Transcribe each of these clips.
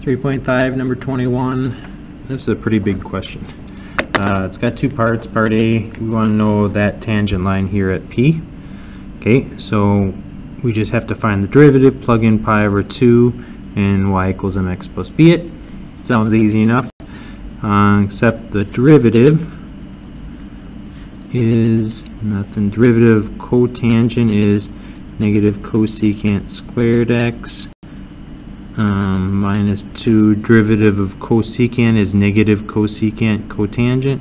3.5, number 21. This is a pretty big question. Uh, It's got two parts. Part A, we want to know that tangent line here at P. Okay, so we just have to find the derivative, plug in pi over 2, and y equals mx plus b it. Sounds easy enough. Uh, Except the derivative is nothing. Derivative cotangent is negative cosecant squared x um, minus 2 derivative of cosecant is negative cosecant cotangent.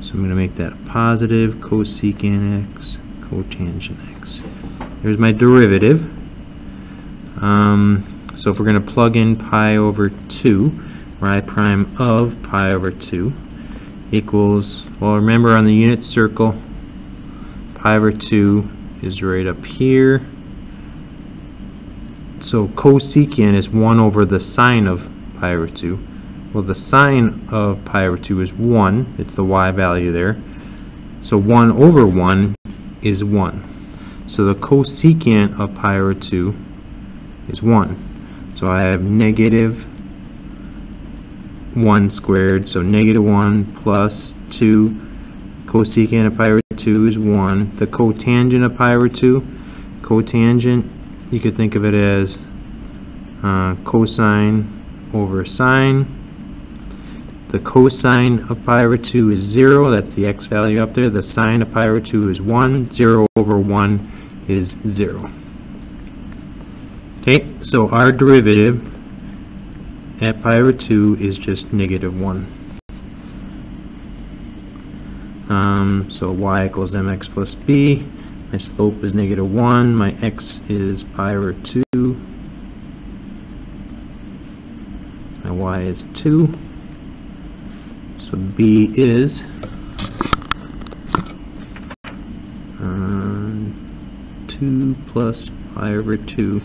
So I'm going to make that positive cosecant x cotangent x. There's my derivative. Um, so if we're going to plug in pi over 2, y prime of pi over 2 equals, well remember on the unit circle, pi over 2 is right up here. So cosecant is 1 over the sine of pi over 2. Well, the sine of pi over 2 is 1. It's the y value there. So 1 over 1 is 1. So the cosecant of pi over 2 is 1. So I have negative 1 squared. So negative 1 plus 2. Cosecant of pi over 2 is 1. The cotangent of pi over 2, cotangent you could think of it as uh, cosine over sine. The cosine of pi over 2 is 0, that's the x value up there. The sine of pi over 2 is 1, 0 over 1 is 0. Okay, so our derivative at pi over 2 is just negative 1. Um, so y equals mx plus b. My slope is negative 1. My x is pi over 2. My y is 2. So b is uh, 2 plus pi over 2.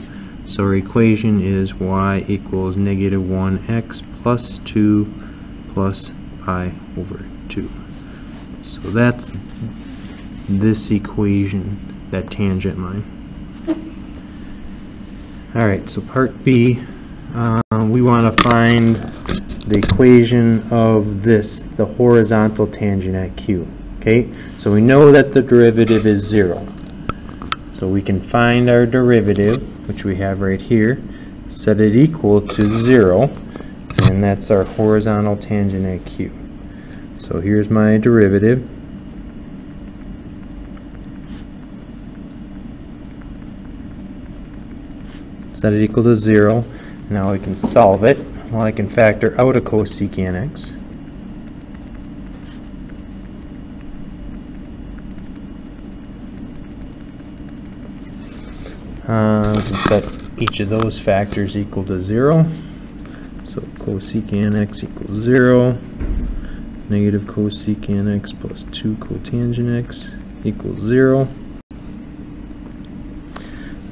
So our equation is y equals negative 1x plus 2 plus pi over 2. So that's this equation, that tangent line. Alright, so part B, uh, we want to find the equation of this, the horizontal tangent at Q. Okay, so we know that the derivative is 0. So we can find our derivative, which we have right here, set it equal to 0, and that's our horizontal tangent at Q. So here's my derivative. Set it equal to 0. Now we can solve it. Well, I can factor out a cosecant x. Uh, we can set each of those factors equal to 0. So cosecant x equals 0. Negative cosecant x plus 2 cotangent x equals 0.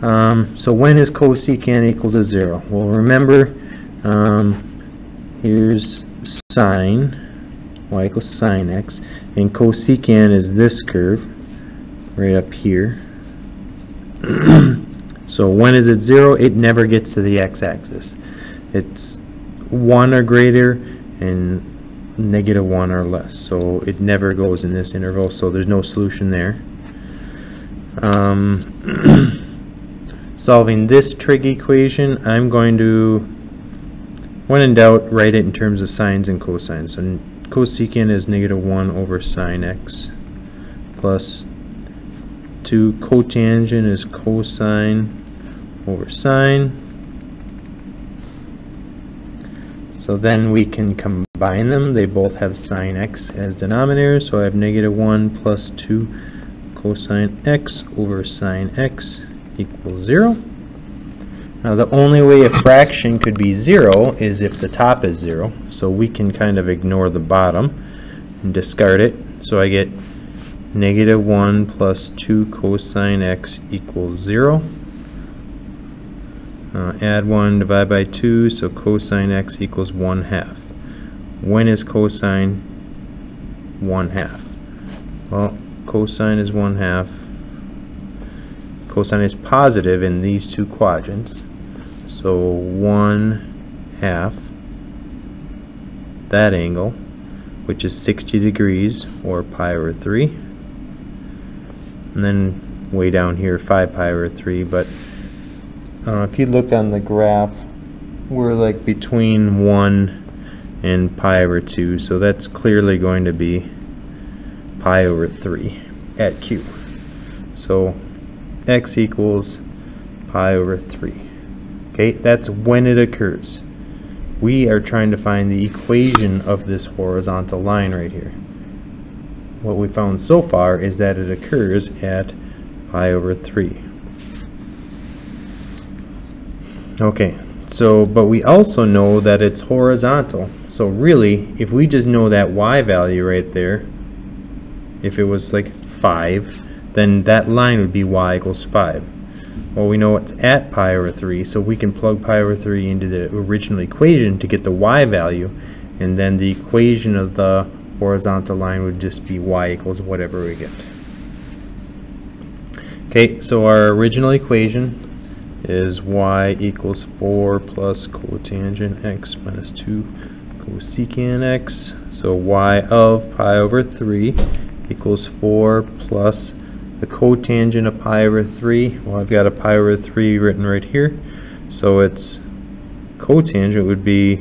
Um, so when is cosecant equal to 0? Well, remember, um, here's sine, y equals sine x, and cosecant is this curve right up here. so when is it 0? It never gets to the x-axis. It's 1 or greater and negative 1 or less. So it never goes in this interval, so there's no solution there. Um, solving this trig equation, I'm going to, when in doubt, write it in terms of sines and cosines. So cosecant is negative 1 over sine x plus 2 cotangent is cosine over sine. So then we can combine them. They both have sine x as denominators. So I have negative 1 plus 2 cosine x over sine x equals 0. Now the only way a fraction could be 0 is if the top is 0. So we can kind of ignore the bottom and discard it. So I get negative 1 plus 2 cosine x equals 0. Uh, add 1, divide by 2, so cosine x equals 1 half. When is cosine 1 half? Well, cosine is 1 half cosine is positive in these two quadrants. So 1 half that angle, which is 60 degrees, or pi over 3. And then way down here, 5 pi over 3. But uh, if you look on the graph, we're like between 1 and pi over 2. So that's clearly going to be pi over 3 at q. So x equals pi over 3. Okay, that's when it occurs. We are trying to find the equation of this horizontal line right here. What we found so far is that it occurs at pi over 3. Okay, so, but we also know that it's horizontal. So really, if we just know that y value right there, if it was like 5, then that line would be y equals 5. Well, we know it's at pi over 3, so we can plug pi over 3 into the original equation to get the y value, and then the equation of the horizontal line would just be y equals whatever we get. Okay, so our original equation is y equals 4 plus cotangent x minus 2 cosecant x. So y of pi over 3 equals 4 plus the cotangent of pi over 3. Well, I've got a pi over 3 written right here. So its cotangent would be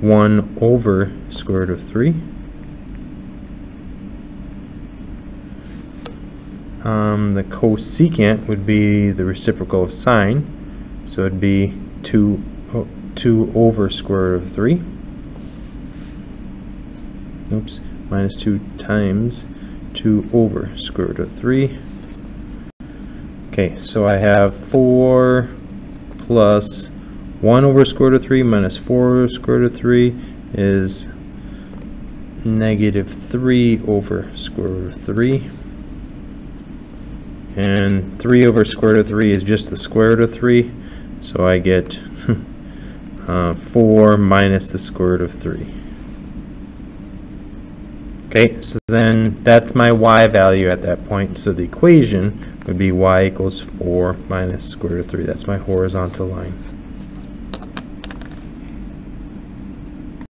1 over square root of 3. Um, the cosecant would be the reciprocal of sine. So it'd be 2, 2 over square root of 3. Oops, minus 2 times 2 over square root of 3. Okay, so I have 4 plus 1 over square root of 3 minus 4 over square root of 3 is negative 3 over square root of 3. And 3 over square root of 3 is just the square root of 3. So I get uh, 4 minus the square root of 3. Okay, so then that's my y value at that point. So the equation would be y equals 4 minus square root of 3. That's my horizontal line.